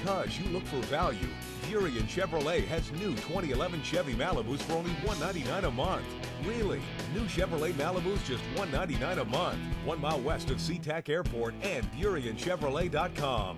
Because you look for value, Burien Chevrolet has new 2011 Chevy Malibus for only $199 a month. Really? New Chevrolet Malibus just $199 a month. One mile west of SeaTac Airport and BurienChevrolet.com.